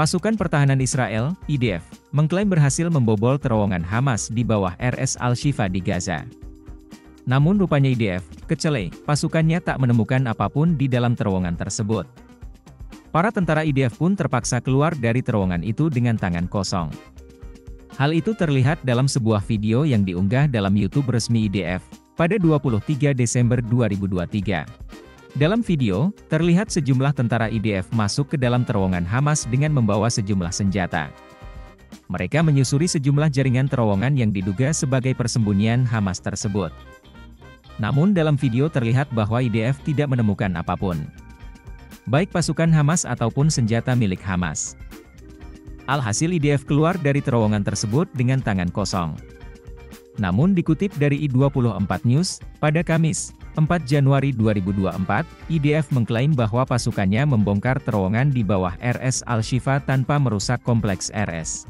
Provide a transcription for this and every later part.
Pasukan Pertahanan Israel, IDF, mengklaim berhasil membobol terowongan Hamas di bawah RS Al-Shifa di Gaza. Namun rupanya IDF, kecele, pasukannya tak menemukan apa pun di dalam terowongan tersebut. Para tentara IDF pun terpaksa keluar dari terowongan itu dengan tangan kosong. Hal itu terlihat dalam sebuah video yang diunggah dalam YouTube resmi IDF, pada 23 Desember 2023. Dalam video, terlihat sejumlah tentara IDF masuk ke dalam terowongan Hamas dengan membawa sejumlah senjata. Mereka menyusuri sejumlah jaringan terowongan yang diduga sebagai persembunyian Hamas tersebut. Namun dalam video terlihat bahwa IDF tidak menemukan apa pun. Baik pasukan Hamas ataupun senjata milik Hamas. Alhasil IDF keluar dari terowongan tersebut dengan tangan kosong. Namun dikutip dari I24 News, pada Kamis, 4 Januari 2024, IDF mengklaim bahwa pasukannya membongkar terowongan di bawah RS Al-Shifa tanpa merusak kompleks RS.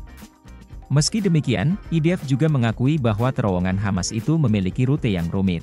Meski demikian, IDF juga mengakui bahwa terowongan Hamas itu memiliki rute yang rumit.